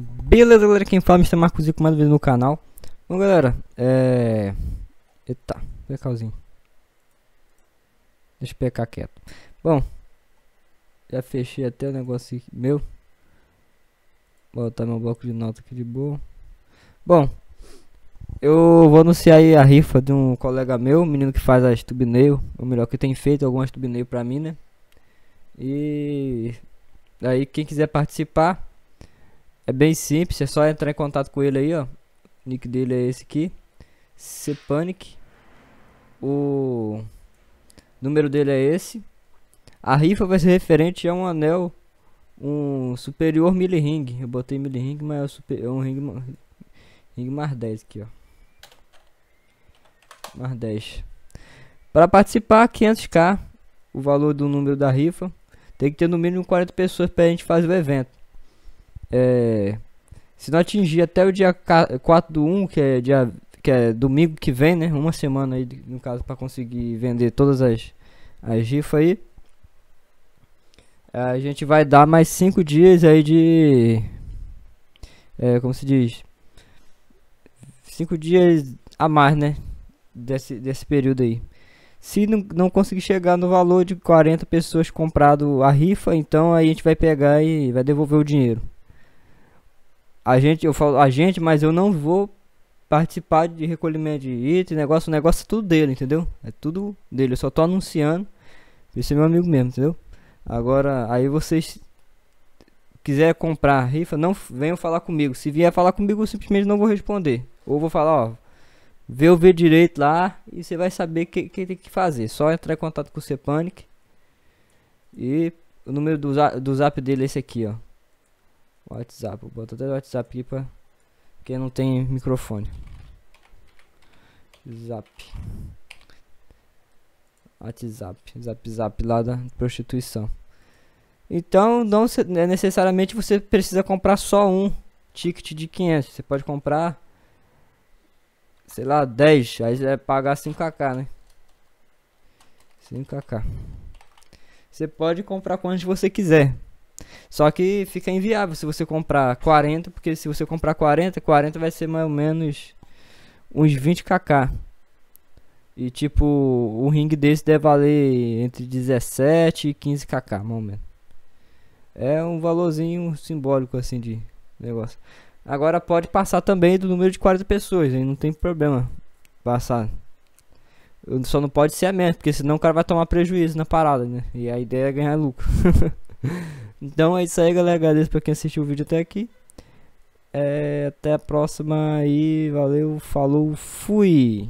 Beleza, galera, quem fala Mr. Marcosinho com mais vez no canal. Bom, galera, é... Eita, pecalzinho. Deixa eu pecar quieto. Bom, já fechei até o negócio aqui, meu. Vou botar meu bloco de nota aqui de boa. Bom, eu vou anunciar aí a rifa de um colega meu, menino que faz as thumbnail, ou melhor, que tem feito algumas thumbnail pra mim, né? E aí quem quiser participar, é bem simples, é só entrar em contato com ele aí, ó. O nick dele é esse aqui. Cepanic. O número dele é esse. A rifa vai ser referente a um anel um superior ring. Eu botei ring, mas é, super, é um ring, ring mais 10 aqui, ó. Mais 10. Para participar, 500k, o valor do número da rifa. Tem que ter no mínimo 40 pessoas para a gente fazer o evento. É, se não atingir até o dia 4 do 1, que é, dia, que é domingo que vem, né? Uma semana aí, no caso, para conseguir vender todas as, as rifas aí. A gente vai dar mais 5 dias aí de. É, como se diz? 5 dias a mais, né? Desse, desse período aí. Se não, não conseguir chegar no valor de 40 pessoas comprado a rifa, então aí a gente vai pegar e vai devolver o dinheiro a gente, eu falo a gente, mas eu não vou participar de recolhimento de itens, negócio, o negócio é tudo dele, entendeu? É tudo dele, eu só tô anunciando. Esse é meu amigo mesmo, entendeu? Agora, aí vocês quiser comprar rifa, não venham falar comigo. Se vier falar comigo, eu simplesmente não vou responder. Ou vou falar, ó, vê o ver direito lá e você vai saber o que, que tem que fazer. Só entrar em contato com o Cepanic. E o número do, do zap dele é esse aqui, ó. WhatsApp, vou botar até o WhatsApp aqui pra não tem microfone. Zap. WhatsApp, zap zap lá da prostituição. Então, não é necessariamente você precisa comprar só um ticket de 500. Você pode comprar, sei lá, 10. Aí você vai pagar 5kk, né? 5kk. Você pode comprar quantos você quiser. Só que fica inviável se você comprar 40, porque se você comprar 40, 40 vai ser mais ou menos uns 20kk. E tipo, o ringue desse deve valer entre 17 e 15kk, mais ou menos. É um valorzinho simbólico assim de negócio. Agora pode passar também do número de 40 pessoas, aí não tem problema passar. Só não pode ser a menos, porque senão o cara vai tomar prejuízo na parada, né? E a ideia é ganhar lucro. Então é isso aí, galera. Agradeço pra quem assistiu o vídeo até aqui. É, até a próxima aí. Valeu, falou, fui!